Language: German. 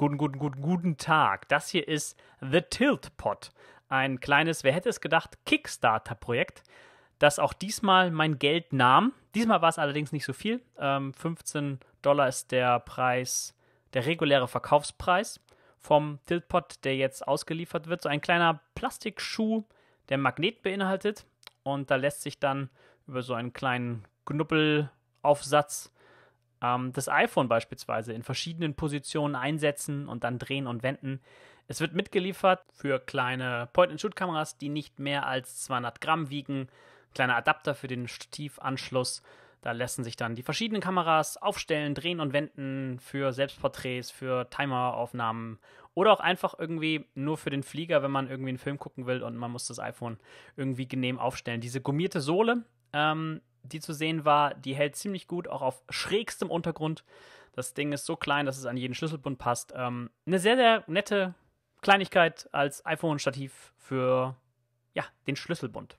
Guten, guten, guten, guten Tag. Das hier ist The Tilt Pot. Ein kleines, wer hätte es gedacht, Kickstarter-Projekt, das auch diesmal mein Geld nahm. Diesmal war es allerdings nicht so viel. Ähm, 15 Dollar ist der Preis, der reguläre Verkaufspreis vom Tiltpot, der jetzt ausgeliefert wird. So ein kleiner Plastikschuh, der Magnet beinhaltet. Und da lässt sich dann über so einen kleinen Knuppelaufsatz ähm, das iPhone beispielsweise in verschiedenen Positionen einsetzen und dann drehen und wenden. Es wird mitgeliefert für kleine Point-and-Shoot-Kameras, die nicht mehr als 200 Gramm wiegen. Kleiner Adapter für den Stativanschluss. Da lassen sich dann die verschiedenen Kameras aufstellen, drehen und wenden für Selbstporträts, für Timeraufnahmen oder auch einfach irgendwie nur für den Flieger, wenn man irgendwie einen Film gucken will und man muss das iPhone irgendwie genehm aufstellen. Diese gummierte Sohle ähm, die zu sehen war, die hält ziemlich gut, auch auf schrägstem Untergrund. Das Ding ist so klein, dass es an jeden Schlüsselbund passt. Ähm, eine sehr, sehr nette Kleinigkeit als iPhone-Stativ für ja, den Schlüsselbund.